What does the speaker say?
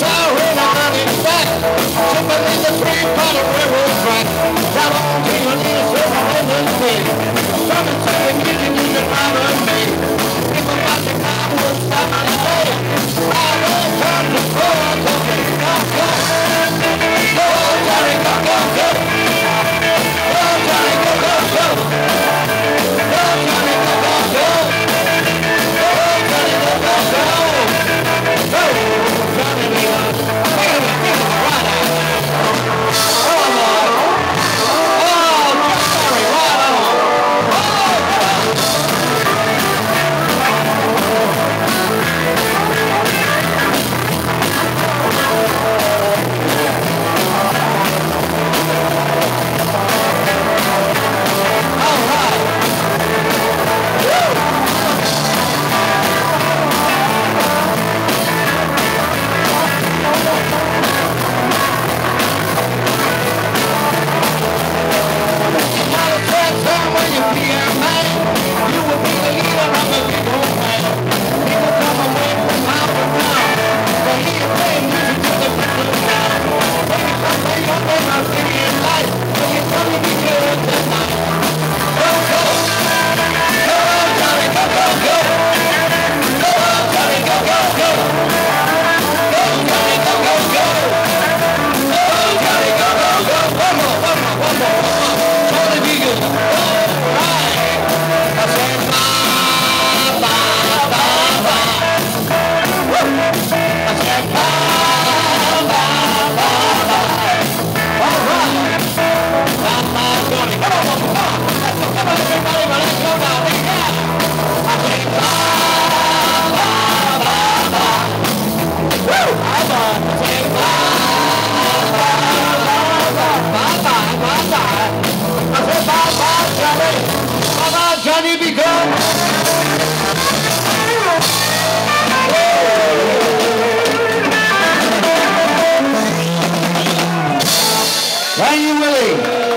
Star in a running back, jumping in the creek by the railroad. Down on the sea. From the in the stop and say. you will be the leader of the people. Baba Johnny Are you willing?